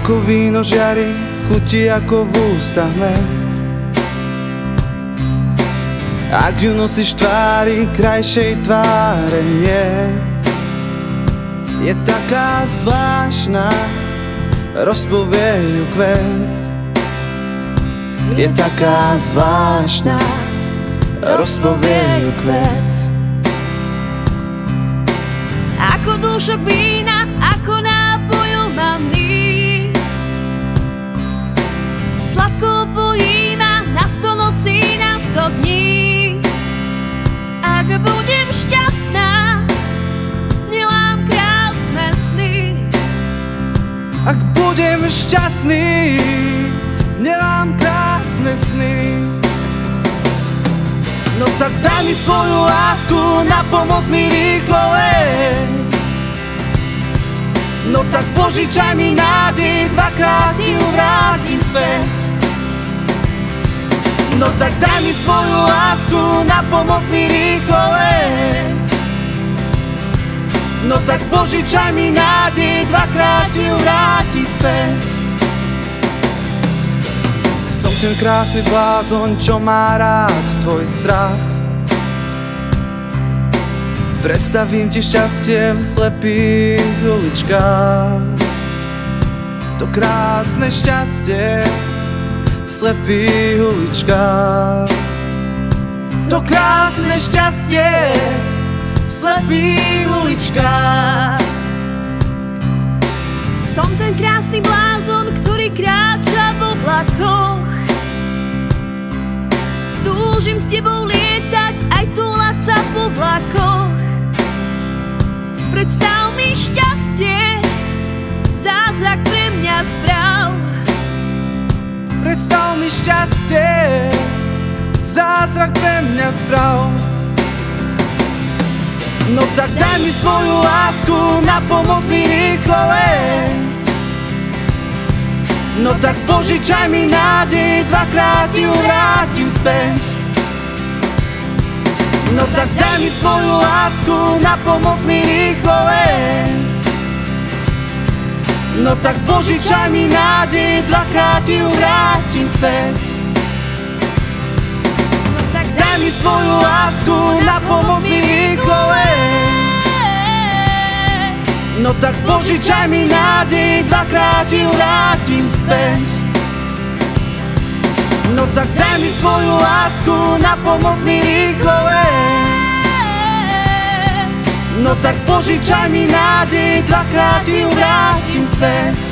Ako víno žiari, chutí ako v ústach med. Ak ju nosíš tvári, krajšej tváre nie. Je taká zvláštna, rozpovie ju kvet. Je taká zvláštna, rozpovie ju kvet. Ako dúšok vína, budem šťastný, nemám krásne sny. No tak daj mi svoju lásku, na pomoc mi rýchlo leď. No tak požičaj mi nádej, dvakrát ti ju vrátim späť. No tak daj mi svoju lásku, na pomoc mi rýchlo leď. No tak požičaj mi nádej, dvakrát ju vrátim späť. Som ten krásny blázon, čo má rád tvoj strach. Predstavím ti šťastie v slepých uličkách. To krásne šťastie v slepých uličkách. To krásne šťastie v slepých uličkách. Som ten krásny blázon, ktorý kráča v oblakoch Túžim s tebou lietať, aj túlať sa po vlakoch. Predstav mi šťastie, zázrak pre mňa správ. Predstav mi šťastie, tak daj mi svoju lásku, na pomoc mi rýchlo leď. No tak požičaj mi nádej, dvakrát ju vrátim späť. No tak daj mi svoju lásku, na pomoc mi rýchlo leď. No tak požičaj mi nádej, dvakrát ju vrátim späť. No Daj mi svoju lásku, na pomoc mi rýchlo tak požičaj mi nádej, dvakrát ju vrátim späť. No tak daj mi svoju lásku, na pomoc mi rýchlo leď. No tak požičaj mi nádej, dvakrát ju vrátim späť.